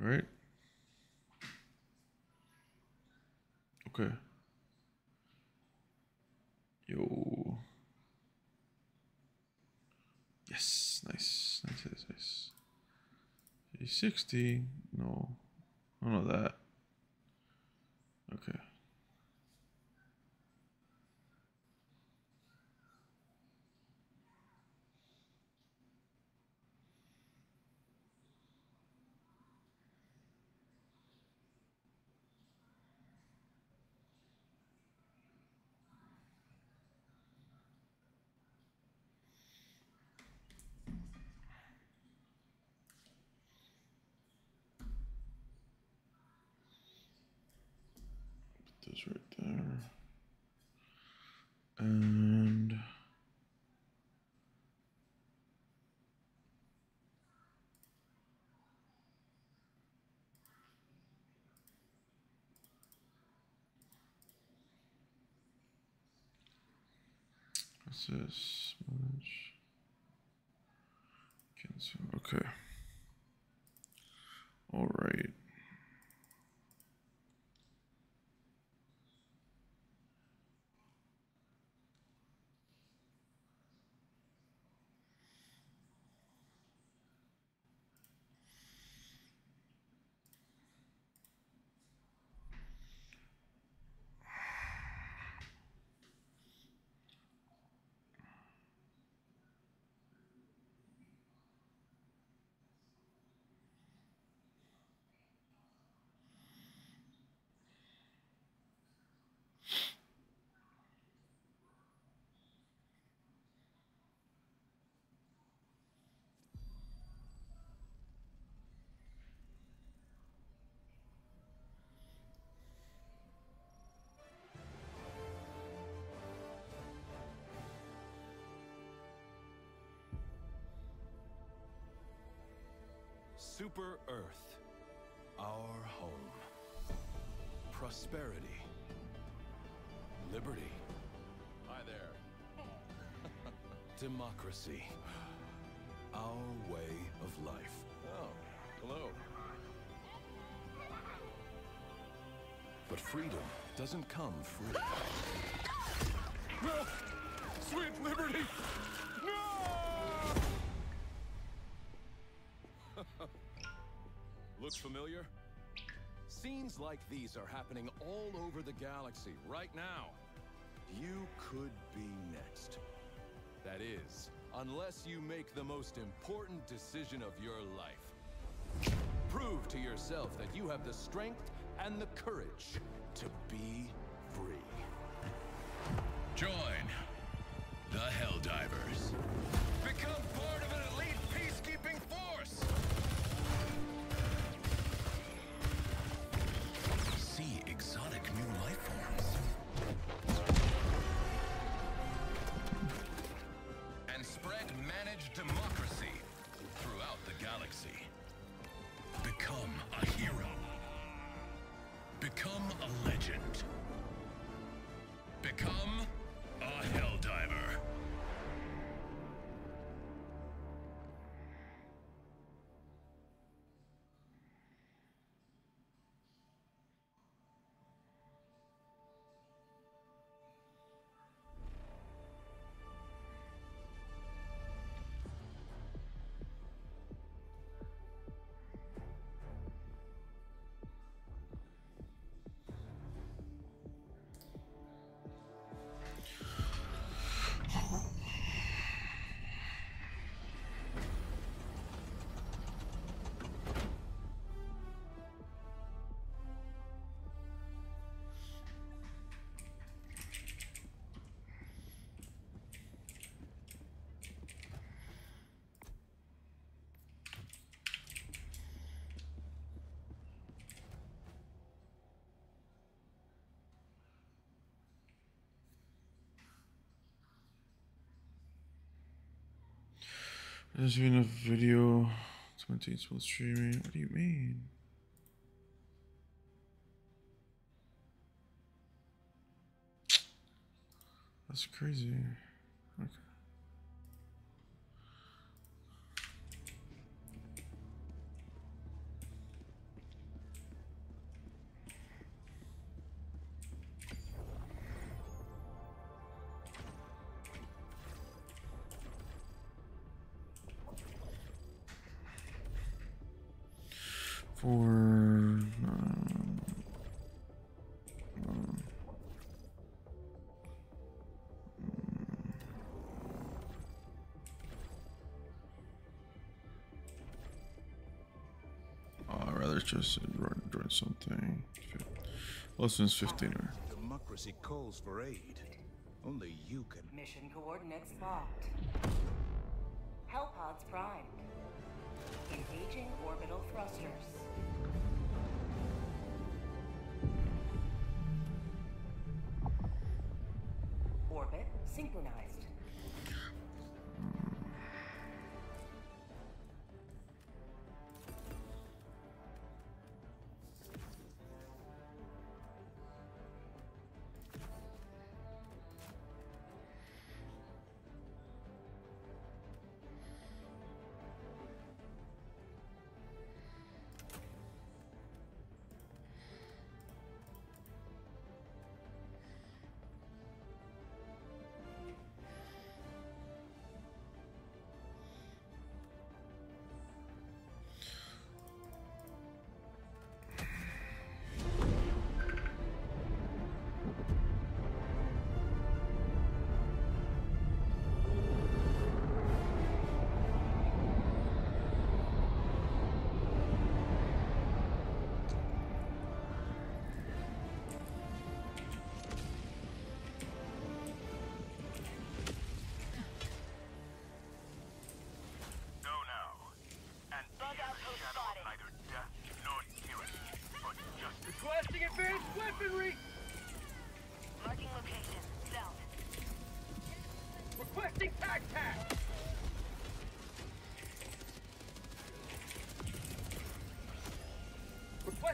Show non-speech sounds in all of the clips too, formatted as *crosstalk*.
right? Okay. Yo. Yes, nice, nice, nice, nice. 60, no, none of that. Okay. Put this right there. And what's this? Okay. All right. Super Earth, our home. Prosperity. Liberty. Hi there. *laughs* Democracy. Our way of life. Oh, hello. But freedom doesn't come free. *laughs* No! Sweet liberty! No! Familiar? Scenes like these are happening all over the galaxy right now. You could be next. That is, unless you make the most important decision of your life. Prove to yourself that you have the strength and the courage to be free. Join the Helldivers. Become part of an There's been a video. 20 smooth streaming. What do you mean? That's crazy. Okay. I'd rather just join, join something. Less than 15 or Democracy calls for aid. Only you can. Mission coordinates locked. Hellpods primed. Engaging orbital thrusters. Orbit synchronized.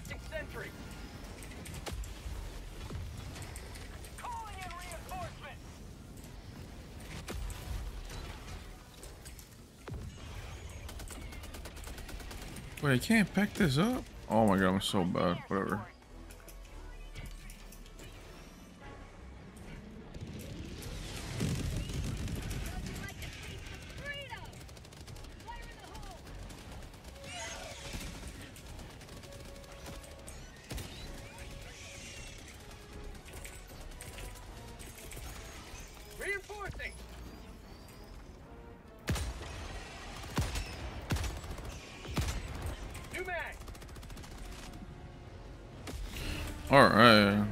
Requesting sentry! Calling in reinforcements! Wait, I can't pick this up? Oh my god, I'm so bad. Whatever. Alright. Calling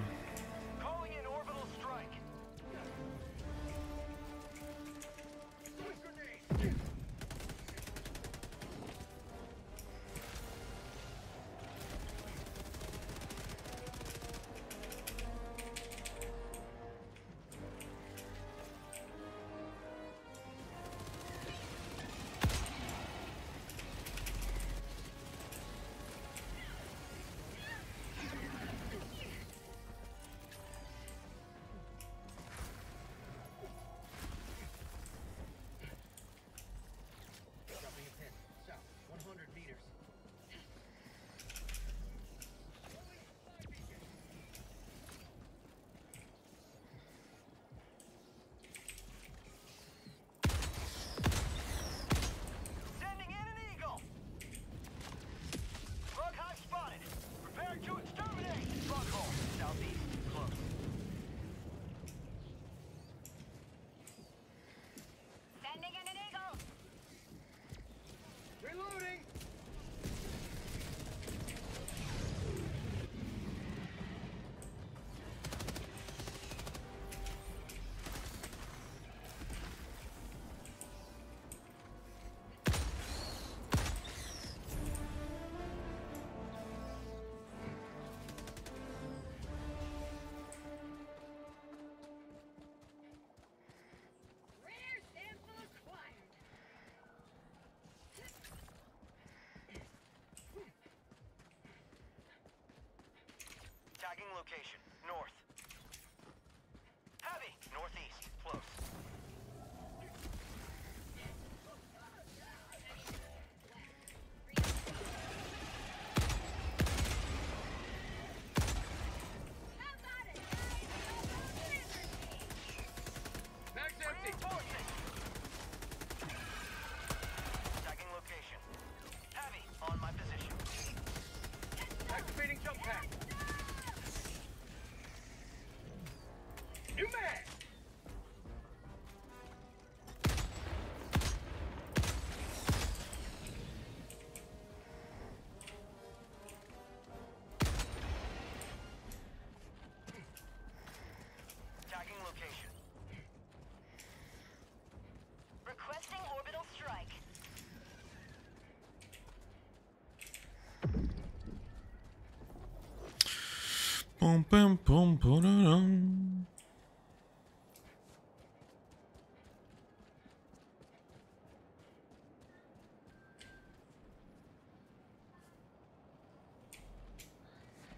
Boom, boom, boom, boom, boom.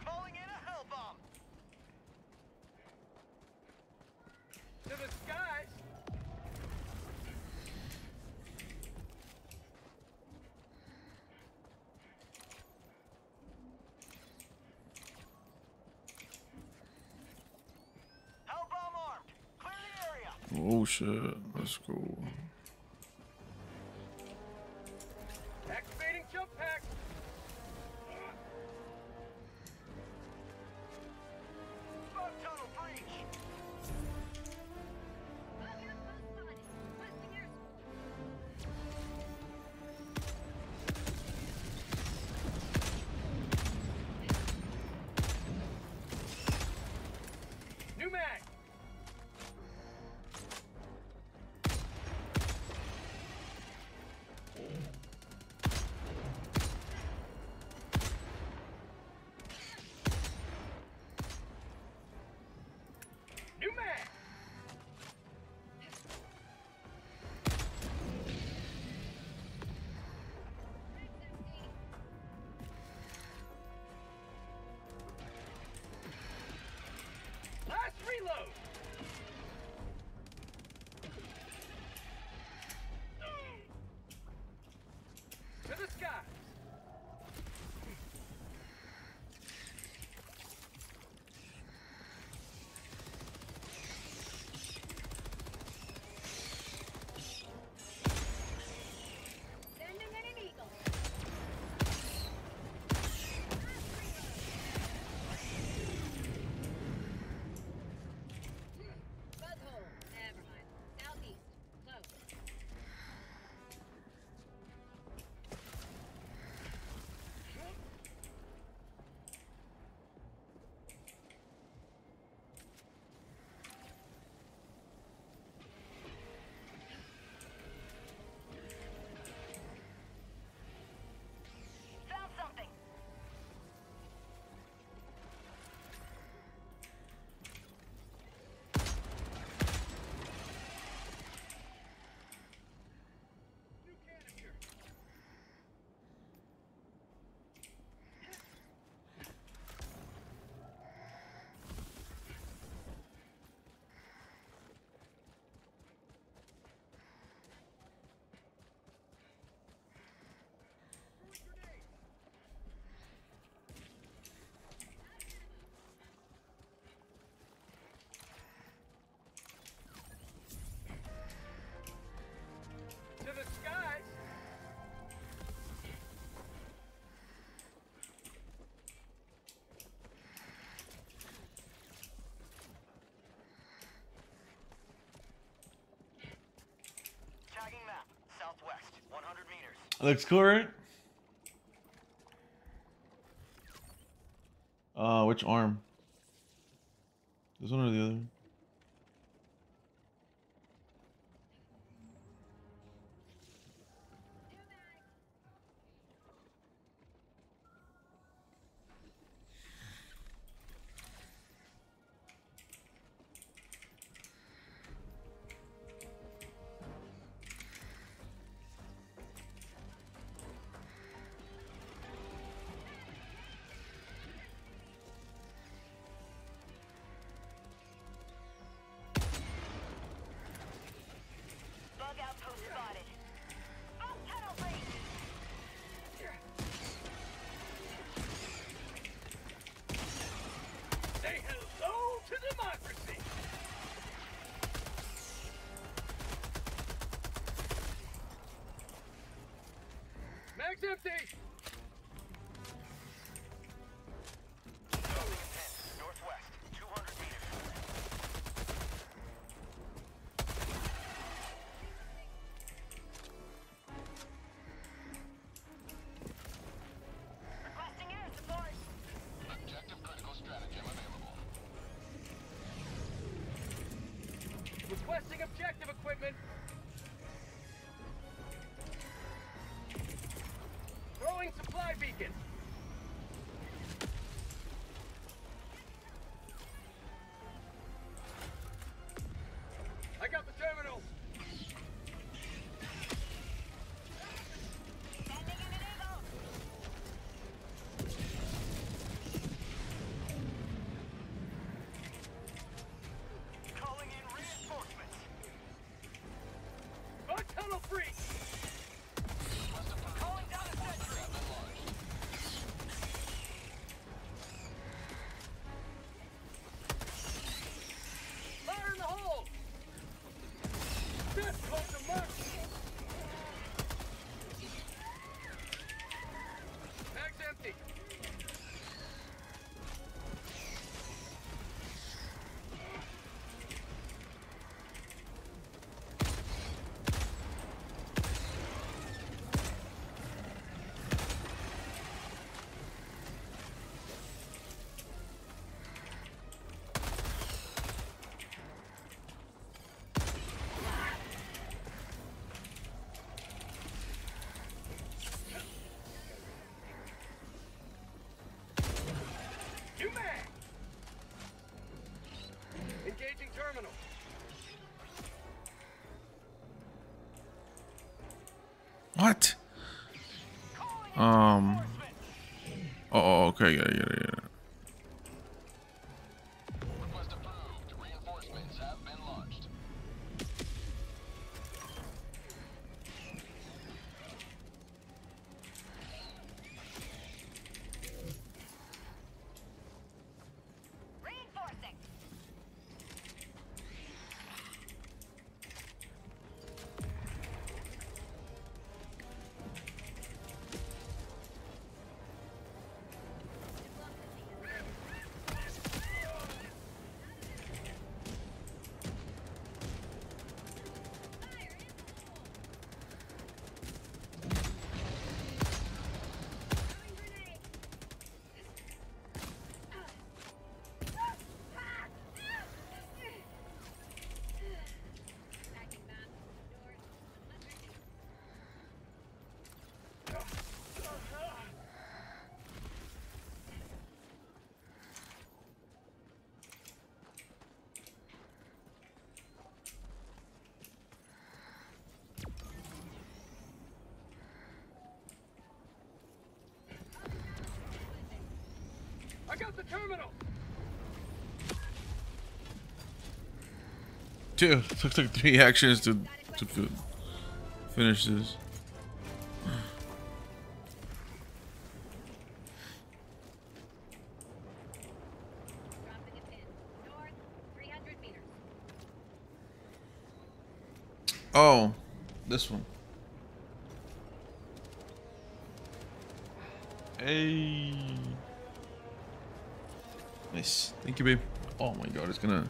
Calling in a hell bomb. To the skies. Let's øh, go. Looks cool, right? Uh, which arm? Mag's empty. Northwest, 200 meters. Requesting air support. Objective critical stratagem available. Requesting objective equipment. Supply beacon. What? Um. Oh, oh, okay, yeah, yeah, yeah. Terminal. Dude, *laughs* took like three actions to to finish this. Dropping a pin. North, 300 meters. Oh, this one. Hey. Nice. Thank you, babe. Oh my god, it's gonna.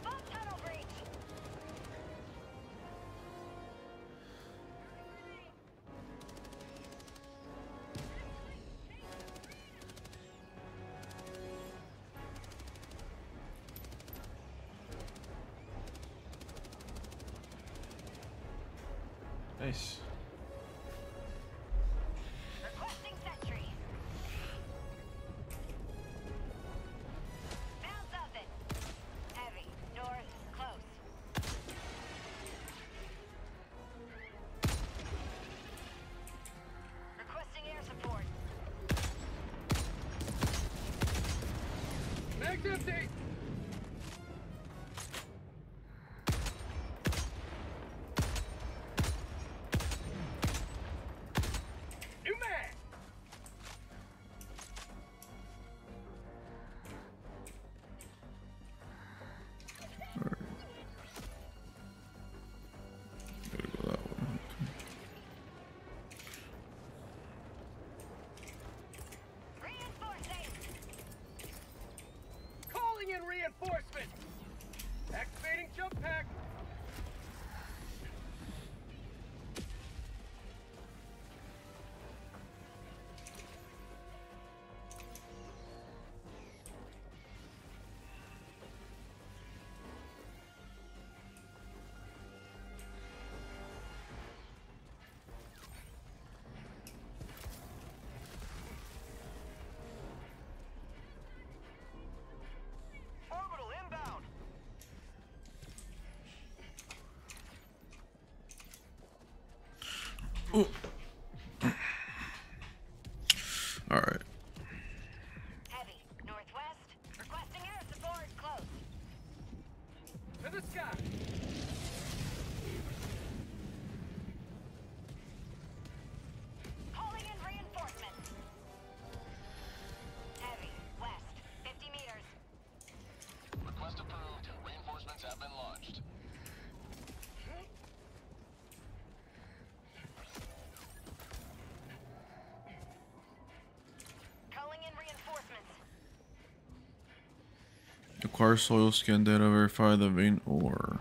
Acquire soil scan data, verify the vein ore.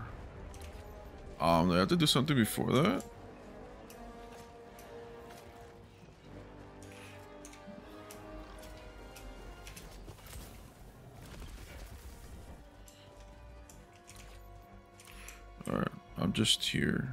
Um, they have to do something before that? Alright, I'm just here.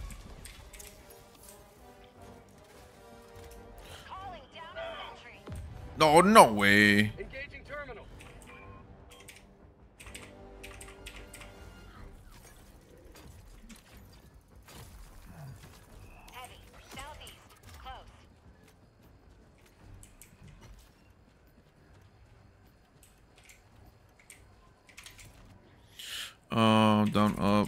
No, no way. Engaging terminal. Heavy. Southeast. Close. Uh, down, up.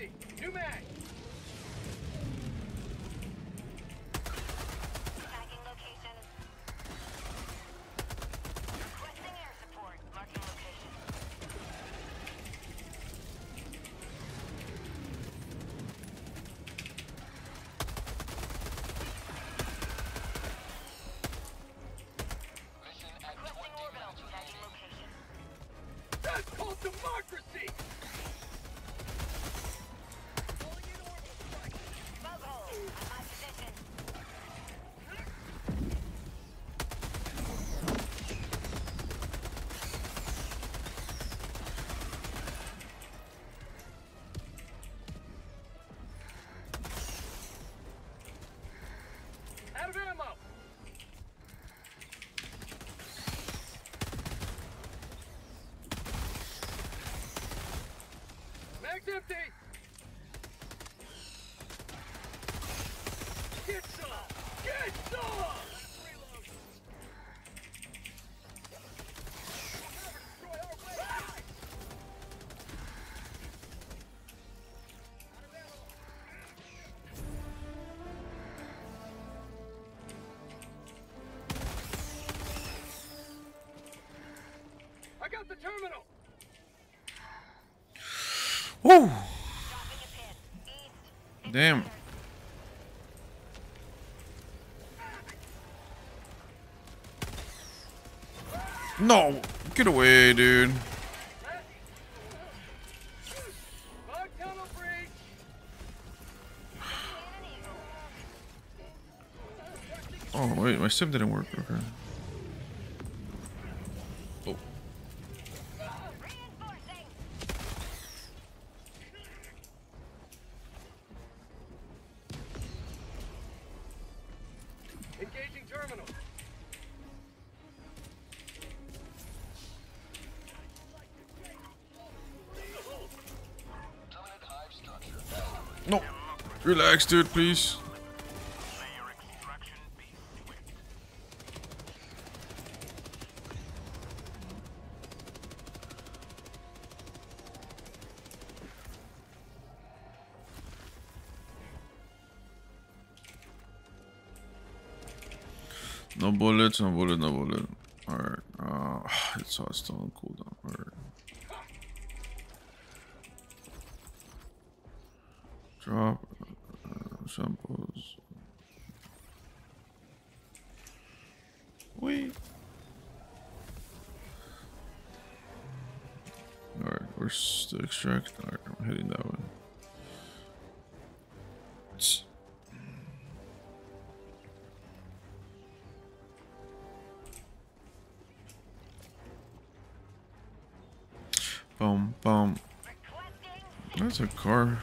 Emergency! New mag! Tagging location. Requesting air support. Marking location. Mission at Requesting orbital. Tagging location. That's called democracy! Get some! Get some! Woo! Damn. No! Get away, dude. Oh, wait, my stim didn't work. Okay. No. Relax, dude, please. No bullets, no bullet, no bullet. Alright. Uh, *sighs* it's all still on cooldown. Alright. The? Alright, I'm heading that. Tss. Boom, boom. That's a car.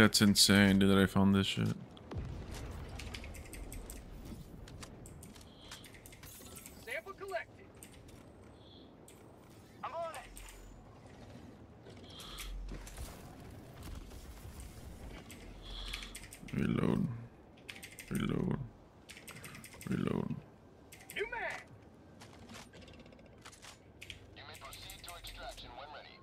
That's insane, dude, that I found this shit. Sample collected. I'm on it. Reload. Reload. Reload. New mag. You may proceed to extraction when ready.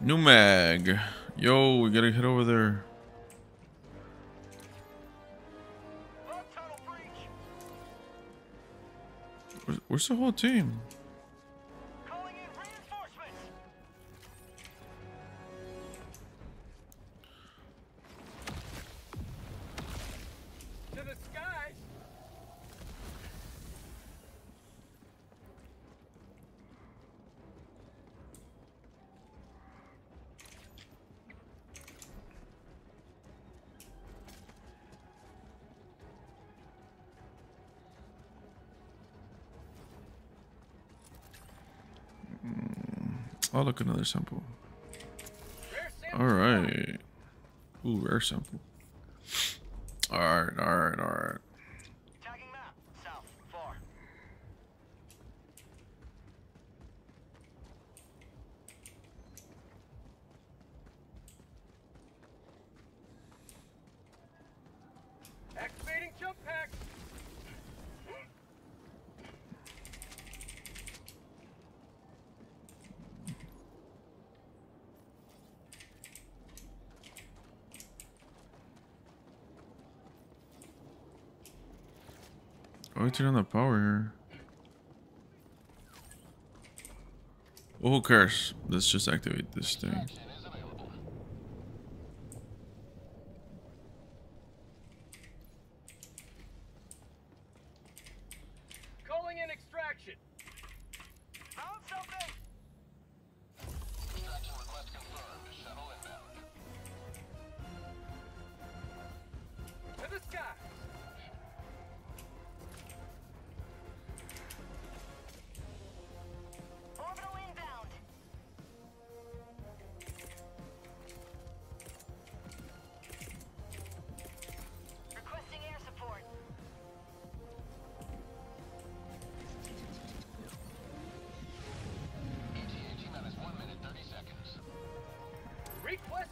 New mag. Yo, we gotta head over there. Where's, where's the whole team? Oh, look, another sample. Alright. Ooh, rare sample. Alright, alright, alright. Tagging map. South. Far. Activating jump pack. Oh, I turn on the power here. Well, who cares? Let's just activate this thing.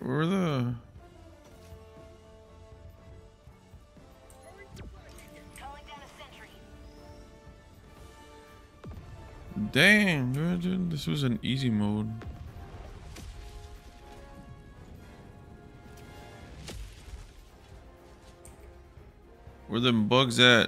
Where the... Damn, dude, this was an easy mode. Where them bugs at?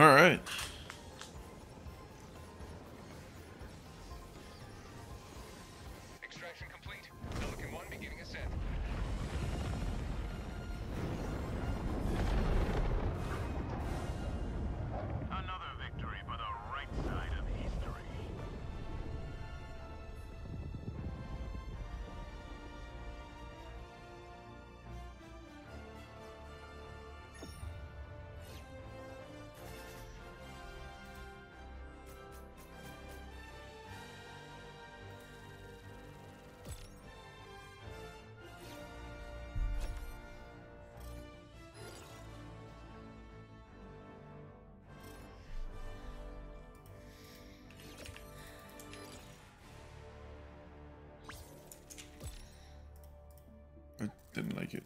All right. Didn't like it.